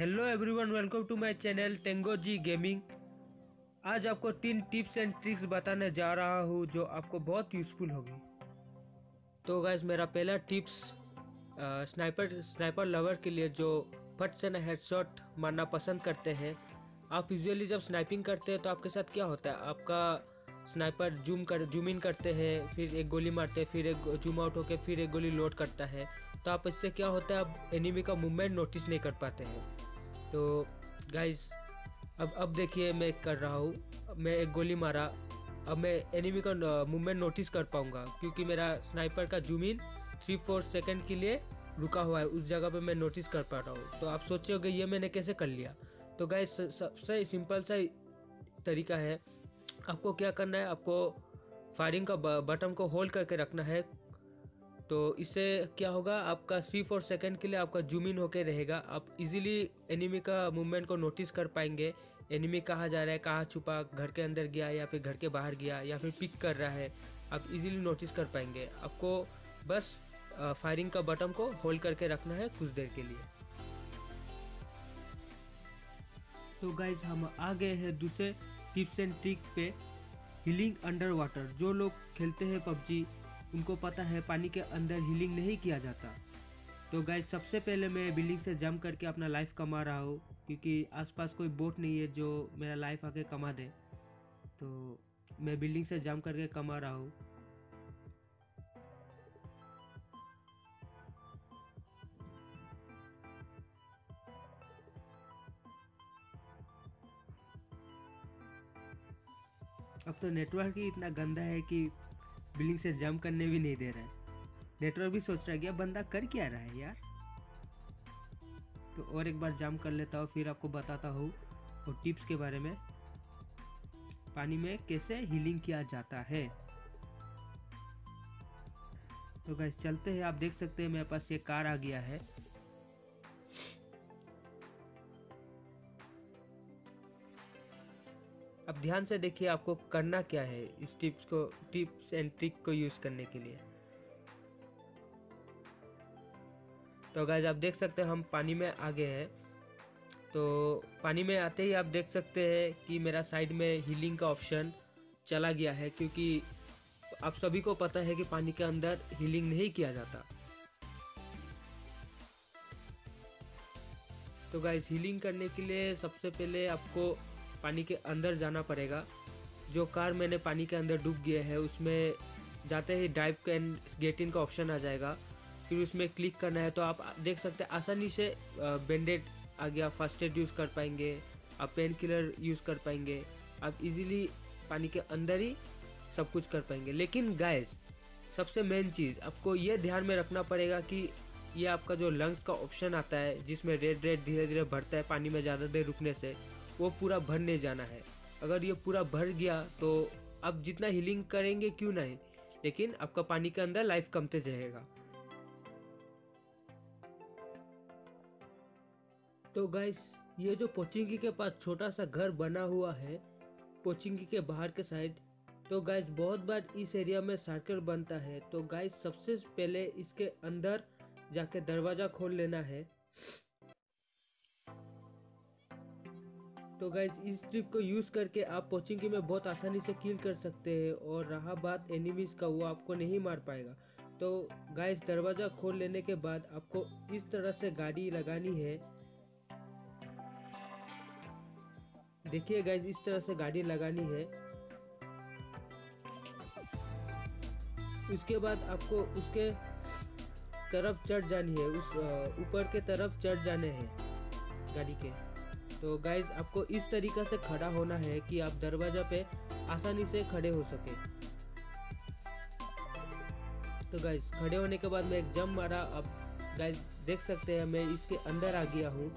Hello everyone welcome to my channel Tengo ji gaming आज आपको तीन टिप्स एंड ट्रिक्स बताने जा रहा हूँ जो आपको बहुत यूज़फुल होगी। तो गाइज़ मेरा पहला टिप्स स्नाइपर स्नाइपर लवर के लिए जो फट से ना हेडशॉट मारना पसंद करते हैं, आप यूजुअली जब स्नाइपिंग करते हैं तो आपके साथ क्या होता है? आपका स्नाइपर जूम कर जूम इन करते हैं, फिर एक गोली मारते हैं, फिर एक जूम आउट होकर फिर एक गोली लोड करता है। तो आप इससे क्या होता है? आप एनिमी का मूवमेंट नोटिस नहीं कर पाते हैं। तो गाइस अब अब देखिए मैं कर रहा हूँ। मैं एक गोली मारा। अब मैं एनिमी का मूवमेंट नोटिस कर पाऊँगा, क्योंकि मेरा स्नाइपर का zoom in three four second के लिए रुका हुआ है। उस जगह पे मैं नोटिस कर पा रहा हूँ। तो आप सोचोगे ये मैंने कैसे कर लिया? तो गाइस सबसे सिंपल सा तरीका है, आपको क्या करना है, आपको फायरिंग का बटन को होल्ड करके रखना है। तो इससे क्या होगा, आपका थ्री फोर सेकेंड के लिए आपका जूम इन होके रहेगा। आप इजीली एनिमी का मूवमेंट को नोटिस कर पाएँगे। एनिमी कहाँ जा रहा है, कहाँ छुपा, घर के अंदर गया या फिर घर के बाहर गया या फिर पिक कर रहा है, आप इजीली नोटिस कर पाएँगे। आपको बस फायरिंग का बटन को होल्ड करके रखना है कुछ देर के लिए। तो गाइज़ हम आ गए हैं दूसरे टिप्स एंड ट्रिक पे। हीलिंग अंडर वाटर जो लोग खेलते हैं पबजी उनको पता है पानी के अंदर हीलिंग नहीं किया जाता। तो गाइज़ सबसे पहले मैं बिल्डिंग से जम करके अपना लाइफ कमा रहा हूँ, क्योंकि आसपास कोई बोट नहीं है जो मेरा लाइफ आके कमा दे। तो मैं बिल्डिंग से जम करके कमा रहा हूँ। अब तो नेटवर्क ही इतना गंदा है कि बिल्डिंग से जंप करने भी नहीं दे रहा है। नेटवर्क भी सोच रहा है कि बंदा कर क्या रहा है यार? तो और एक बार जंप कर लेता हूँ, फिर आपको बताता हूँ और टिप्स के बारे में। पानी में कैसे हीलिंग किया जाता है? तो गैस चलते हैं। आप देख सकते हैं, मेरे पास ये कार आ गया है। ध्यान से देखिए आपको करना क्या है इस टिप्स को, टिप्स एंड ट्रिक को यूज़ करने के लिए। तो गाइज़ आप देख सकते हैं हम पानी में आ गए हैं। तो पानी में आते ही आप देख सकते हैं कि मेरा साइड में हीलिंग का ऑप्शन चला गया है, क्योंकि आप सभी को पता है कि पानी के अंदर हीलिंग नहीं किया जाता। तो गाइज़ हीलिंग करने के लिए सबसे पहले आपको पानी के अंदर जाना पड़ेगा। जो कार मैंने पानी के अंदर डूब गया है, उसमें जाते ही ड्राइव कैन गेटिंग का ऑप्शन आ जाएगा। फिर उसमें क्लिक करना है तो आप देख सकते हैं, आसानी से बैंडेड आ गया फ़र्स्ट एड यूज़ कर पाएँगे, आप पेन किलर यूज़ कर पाएँगे, आप इजीली पानी के अंदर ही सब कुछ कर पाएँगे। लेकिन गैस सबसे मेन चीज़, आपको ये ध्यान में रखना पड़ेगा कि ये आपका जो लंग्स का ऑप्शन आता है, जिसमें रेड रेड धीरे धीरे बढ़ता है पानी में ज़्यादा देर रुकने से वो पूरा भरने जाना है। अगर ये पूरा भर गया तो आप जितना हीलिंग करेंगे, क्यों नहीं? लेकिन आपका पानी के अंदर लाइफ कमते जाएगा। तो गाइस ये जो पोचिंगी के पास छोटा सा घर बना हुआ है, पोचिंगी के बाहर के साइड तो गाइस बहुत बार इस एरिया में सर्कल बनता है। तो गाइस सबसे पहले इसके अंदर जाके दरवाज़ा खोल लेना है। तो गाइज़ इस ट्रिप को यूज़ करके आप पोचिंगी में बहुत आसानी से किल कर सकते हैं और रहा बात एनिमीज का, वो आपको नहीं मार पाएगा। तो गाइज़ दरवाज़ा खोल लेने के बाद आपको इस तरह से गाड़ी लगानी है। देखिए गाइज़ इस तरह से गाड़ी लगानी है। उसके बाद आपको उसके तरफ़ चढ़ जानी है, उस ऊपर के तरफ़ चढ़ जाने हैं गाड़ी के। तो गाइज़ आपको इस तरीका से खड़ा होना है कि आप दरवाज़ा पे आसानी से खड़े हो सके। तो गाइज़ खड़े होने के बाद मैं एक जम मारा। अब गाइज़ देख सकते हैं मैं इसके अंदर आ गया हूँ।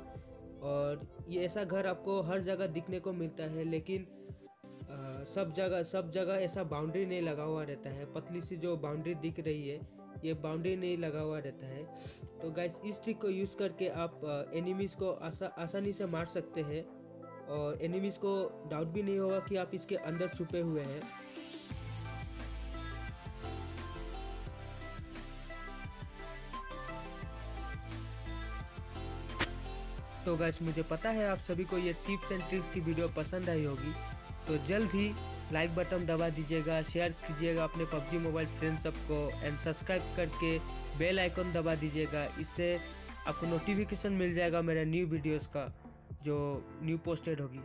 और ये ऐसा घर आपको हर जगह दिखने को मिलता है लेकिन आ, सब जगह सब जगह ऐसा बाउंड्री नहीं लगा हुआ रहता है। पतली सी जो बाउंड्री दिख रही है ये बाउंड्री नहीं लगा हुआ रहता है। तो गाइस इस ट्रिक को यूज़ करके आप एनिमीज़ को आसा, आसानी से मार सकते हैं। और एनिमीज़ को डाउट भी नहीं होगा कि आप इसके अंदर छुपे हुए हैं। तो गैस मुझे पता है आप सभी को ये टिप्स एंड ट्रिक्स की वीडियो पसंद आई होगी। तो जल्द ही लाइक बटन दबा दीजिएगा शेयर कीजिएगा अपने पबजी मोबाइल फ्रेंड सबको एंड सब्सक्राइब करके बेल आइकन दबा दीजिएगा। इससे आपको नोटिफिकेशन मिल जाएगा मेरे न्यू वीडियोस का, जो न्यू पोस्टेड होगी।